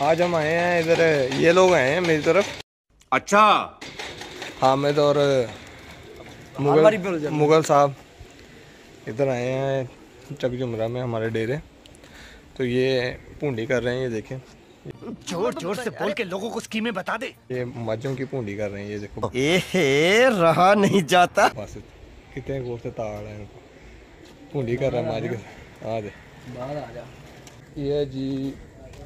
आज हम आए हैं इधर ये लोग आए हैं मेरी तरफ़। अच्छा। हामिद और मुगल मुगल साहब इधर आए हैं चक जुमरा में हमारे डेरे। तो ये पूंडी कर रहे हैं ये देखें। ज़ोर ज़ोर से बोल के लोगों को स्कीमें बता दे। ये मज्जों की पूंडी कर रहे हैं ये देखो। ए रहा नहीं जाता। बस कितने गोर से ताड़ है इनको। पूंडी कर रहा है माज के। आ दे। बाहर आ जा। ये जी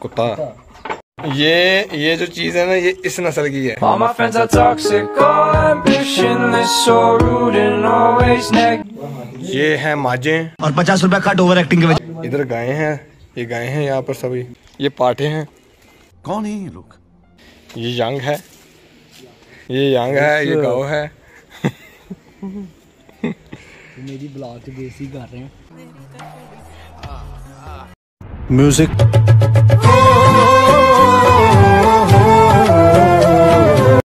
कुत्ता। ये ये जो चीज़ है ना ये इस नस्ल की है. ये है माजे। और पचास रुपया कट ओवर एक्टिंग के वजह इधर गायें हैं ये गायें हैं यहाँ पर सभी। ये पाठे हैं। कौन है ये लोग? ये यंग है। ये यंग है ये गाँव है। मेरी ब्लॉग बेसी कर रहे हैं। music.